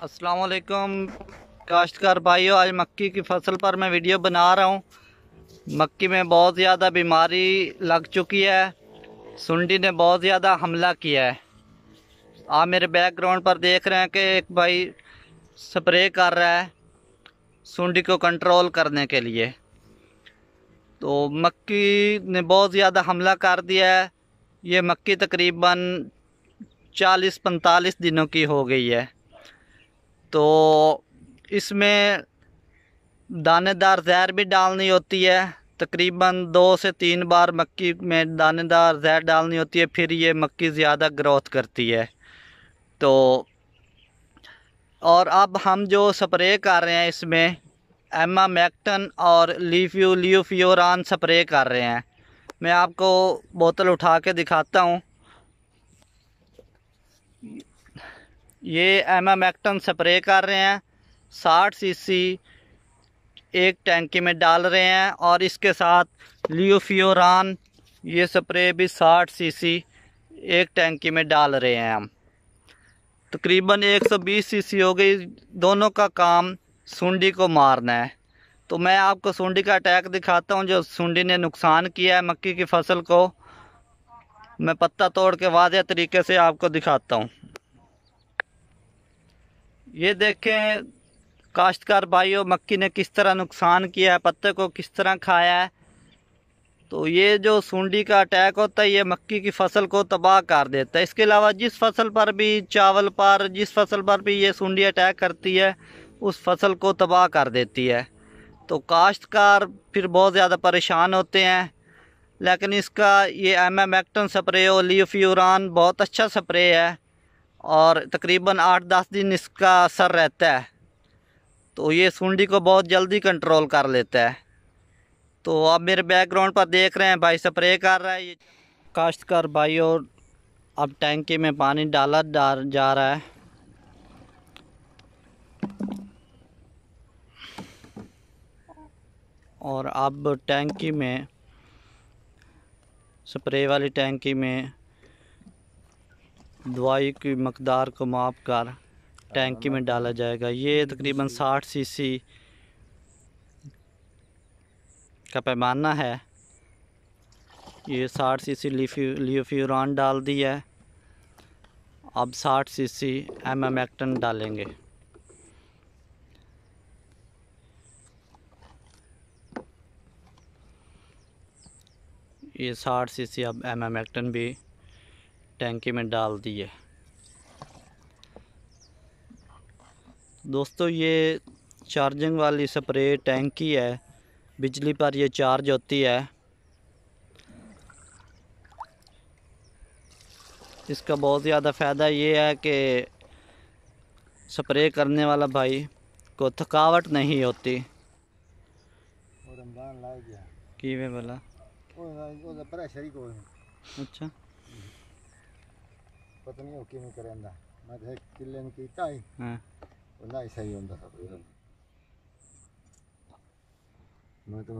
असलकुम काश्तकार भाइयों, आज मक्की की फ़सल पर मैं वीडियो बना रहा हूँ। मक्की में बहुत ज़्यादा बीमारी लग चुकी है। सुंडी ने बहुत ज़्यादा हमला किया है। आप मेरे बैकग्राउंड पर देख रहे हैं कि एक भाई स्प्रे कर रहा है सुंडी को कंट्रोल करने के लिए। तो मक्की ने बहुत ज़्यादा हमला कर दिया है। ये मक्की तकरीबन चालीस पैंतालीस दिनों की हो गई है। तो इसमें दानेदार जहर भी डालनी होती है। तकरीबन दो से तीन बार मक्की में दानेदार जहर डालनी होती है, फिर ये मक्की ज़्यादा ग्रोथ करती है। तो और अब हम जो स्प्रे कर रहे हैं इसमें एमा मैक्टन और लीफ्यू लियोफ्योरान स्प्रे कर रहे हैं। मैं आपको बोतल उठा के दिखाता हूँ। ये एमा मैक्टन स्प्रे कर रहे हैं। साठ सीसी एक टैंकी में डाल रहे हैं और इसके साथ लियोफ्योरान ये स्प्रे भी साठ सीसी एक टैंकी में डाल रहे हैं हम। तकरीबन 120 सीसी हो गई। दोनों का काम सुंडी को मारना है। तो मैं आपको सुंडी का अटैक दिखाता हूँ, जो सुंडी ने नुकसान किया है मक्की की फ़सल को। मैं पत्ता तोड़ के वादे तरीके से आपको दिखाता हूँ। ये देखें, काश्तकार भाइयों, मक्की ने किस तरह नुकसान किया है, पत्ते को किस तरह खाया है। तो ये जो सुंडी का अटैक होता है, ये मक्की की फ़सल को तबाह कर देता है। इसके अलावा जिस फ़सल पर भी चावल पर, जिस फ़सल पर भी ये सुंडी अटैक करती है, उस फ़सल को तबाह कर देती है। तो काश्तकार फिर बहुत ज़्यादा परेशान होते हैं, लेकिन इसका ये एम एम एक्टन स्प्रे और लियोफ्यूरान बहुत अच्छा स्प्रे है। और तकरीबन आठ दस दिन इसका असर रहता है। तो ये सुंडी को बहुत जल्दी कंट्रोल कर लेता है। तो अब मेरे बैकग्राउंड पर देख रहे हैं, भाई स्प्रे कर रहा है ये। काश्तकार भाई, और अब टैंकी में पानी डाला डाल जा रहा है। और अब टैंकी में स्प्रे वाली टैंकी में दवाई की मकदार को माप कर टैंकी में डाला जाएगा। ये तकरीबन साठ सीसी का पैमाना है। ये साठ सीसी लियोफ्यूरान डाल दिया है। अब साठ सीसी एम एम एक्टन डालेंगे। ये साठ सीसी अब एम एम एक्टन भी टैंकी में डाल दिए। दोस्तों ये चार्जिंग वाली स्प्रे टैंकी है बिजली पर ये चार्ज होती है। इसका बहुत ज़्यादा फ़ायदा ये है कि स्प्रे करने वाला भाई को थकावट नहीं होती। की बोला अच्छा। ಪತ್ನಿ ವಕೀಲ್ ಕಡೆಯಿಂದ ಮತ್ತೆ ಹೆಕ್ಕಿಲ್ಲೇನು ಕೀತಾಯ್ ಒಂದು ಐ ಸೈ ಒಂದು ಸ್ವಲ್ಪ ಮತ್ತೆ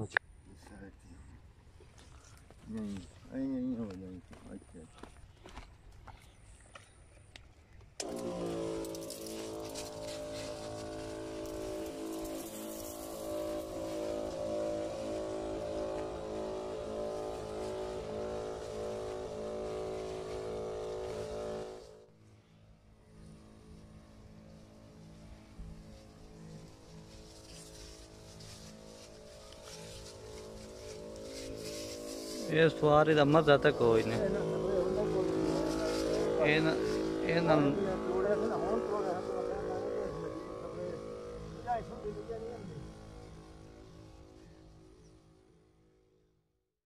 इस फुहारे का मज़ा तो कोई नहीं